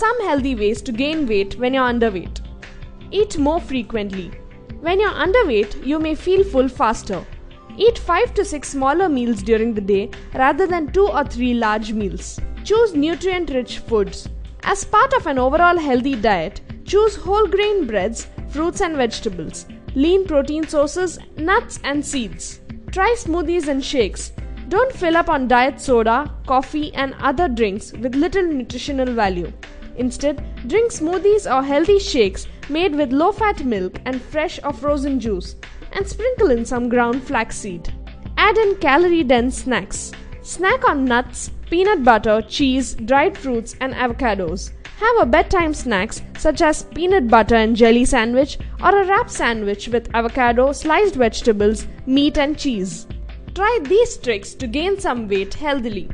some healthy ways to gain weight when you're underweight. Eat more frequently. When you're underweight, you may feel full faster. Eat 5 to 6 smaller meals during the day rather than 2 or 3 large meals. Choose nutrient rich foods. As part of an overall healthy diet, choose whole grain breads, fruits and vegetables, lean protein sources, nuts and seeds. Try smoothies and shakes. Don't fill up on diet soda, coffee, and other drinks with little nutritional value. Instead, drink smoothies or healthy shakes made with low fat milk and fresh or frozen juice, and sprinkle in some ground flaxseed. Add in calorie dense snacks. Snack on nuts, peanut butter, cheese, dried fruits, and avocados. Have a bedtime snacks such as peanut butter and jelly sandwich or a wrap sandwich with avocado, sliced vegetables, meat, and cheese. Try these tricks to gain some weight healthily.